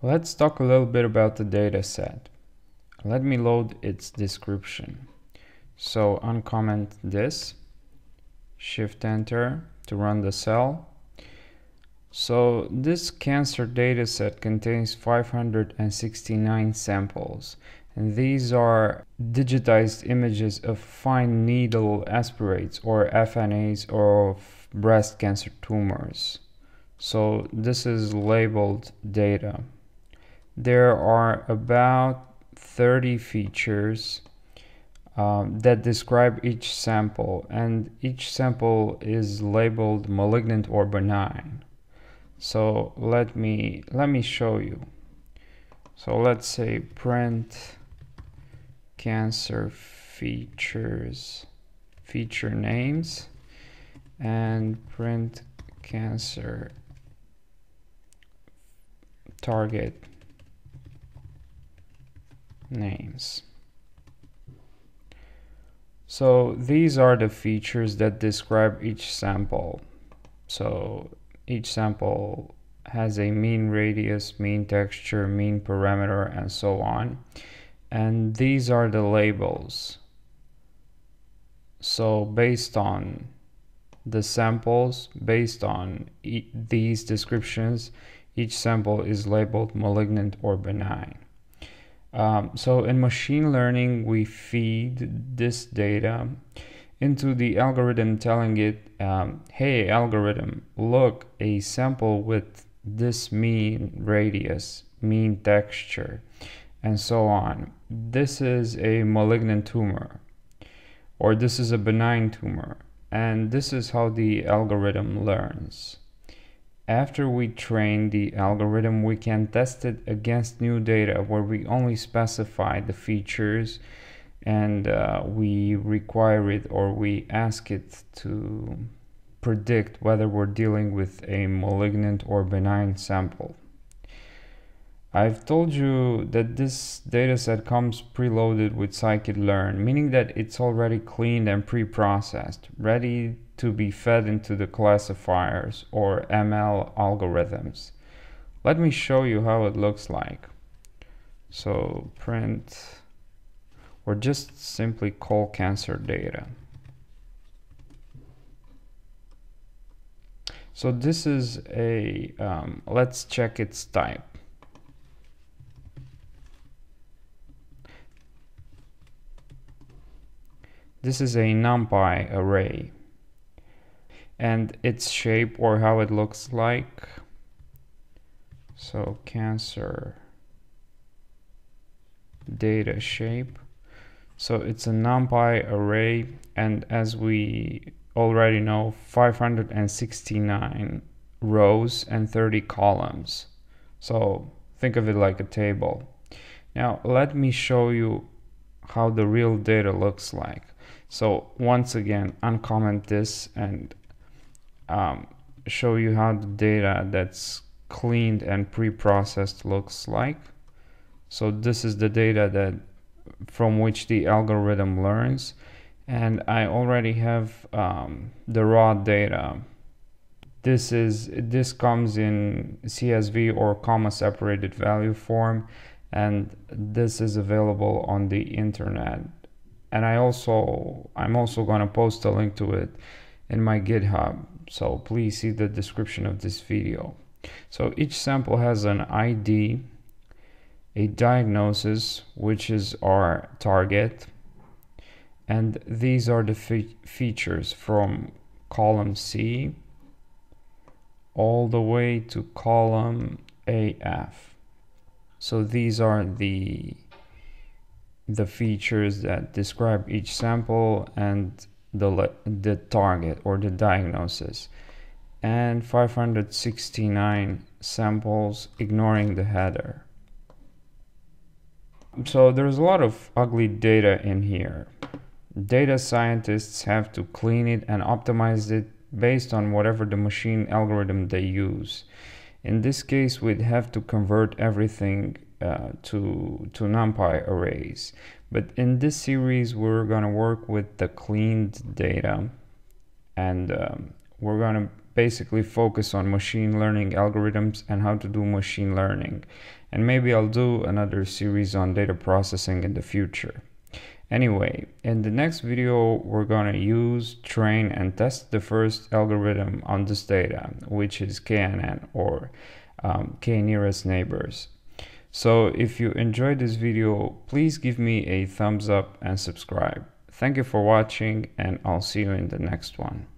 Let's talk a little bit about the data set. Let me load its description. So uncomment this, shift enter to run the cell. So this cancer dataset contains 569 samples and these are digitized images of fine needle aspirates or FNAs of breast cancer tumors. So this is labeled data. There are about 30 features um, that describe each sample and each sample is labeled malignant or benign. So let me let me show you. So let's say print cancer features feature names and print cancer target names so these are the features that describe each sample so each sample has a mean radius, mean texture, mean perimeter, and so on. And these are the labels. So based on the samples, based on e these descriptions, each sample is labeled malignant or benign. Um, so in machine learning, we feed this data into the algorithm telling it, um, hey algorithm, look, a sample with this mean radius, mean texture, and so on. This is a malignant tumor, or this is a benign tumor, and this is how the algorithm learns. After we train the algorithm, we can test it against new data where we only specify the features and uh, we require it or we ask it to predict whether we're dealing with a malignant or benign sample. I've told you that this dataset comes preloaded with scikit-learn, meaning that it's already cleaned and pre-processed, ready to be fed into the classifiers or ML algorithms. Let me show you how it looks like. So print or just simply call cancer data. So this is a, um, let's check its type. This is a NumPy array and its shape or how it looks like. So cancer data shape. So it's a NumPy array and as we already know 569 rows and 30 columns. So think of it like a table. Now let me show you how the real data looks like. So once again uncomment this and um, show you how the data that's cleaned and pre-processed looks like. So this is the data that from which the algorithm learns. And I already have um, the raw data. This is this comes in CSV or comma separated value form and this is available on the internet and I also I'm also going to post a link to it in my github so please see the description of this video so each sample has an ID a diagnosis, which is our target. And these are the fe features from column C all the way to column AF. So these are the the features that describe each sample and the the target or the diagnosis and 569 samples ignoring the header so there's a lot of ugly data in here. Data scientists have to clean it and optimize it based on whatever the machine algorithm they use. In this case, we'd have to convert everything uh, to, to NumPy arrays. But in this series, we're going to work with the cleaned data and um, we're going to basically focus on machine learning algorithms and how to do machine learning. And maybe I'll do another series on data processing in the future. Anyway, in the next video, we're gonna use, train, and test the first algorithm on this data, which is KNN or um, K nearest neighbors. So if you enjoyed this video, please give me a thumbs up and subscribe. Thank you for watching and I'll see you in the next one.